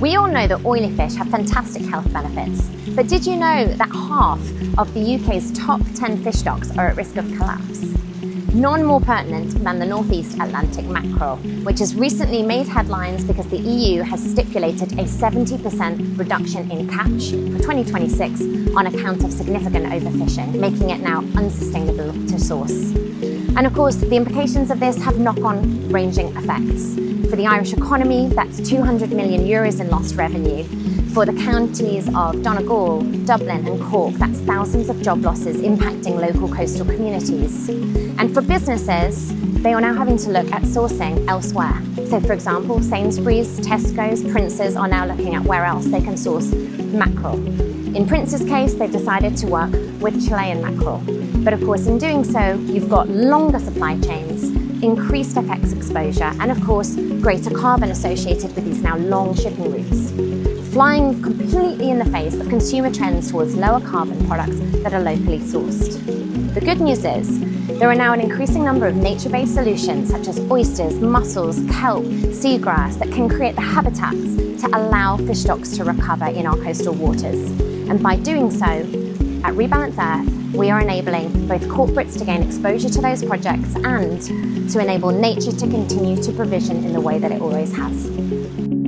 We all know that oily fish have fantastic health benefits, but did you know that half of the UK's top 10 fish stocks are at risk of collapse? None more pertinent than the Northeast Atlantic mackerel, which has recently made headlines because the EU has stipulated a 70% reduction in catch for 2026 on account of significant overfishing, making it now unsustainable to source. And of course, the implications of this have knock on ranging effects. For the Irish economy, that's 200 million euros in lost revenue. For the counties of Donegal, Dublin, and Cork, that's thousands of job losses impacting local coastal communities. And for businesses, they are now having to look at sourcing elsewhere. So, for example, Sainsbury's, Tesco's, Prince's are now looking at where else they can source mackerel. In Prince's case, they've decided to work with Chilean mackerel. But of course, in doing so, you've got longer supply chains, increased FX exposure, and of course, greater carbon associated with these now long shipping routes, flying completely in the face of consumer trends towards lower carbon products that are locally sourced. The good news is, there are now an increasing number of nature-based solutions such as oysters, mussels, kelp, seagrass that can create the habitats to allow fish stocks to recover in our coastal waters. And by doing so, at Rebalance Earth, we are enabling both corporates to gain exposure to those projects and to enable nature to continue to provision in the way that it always has.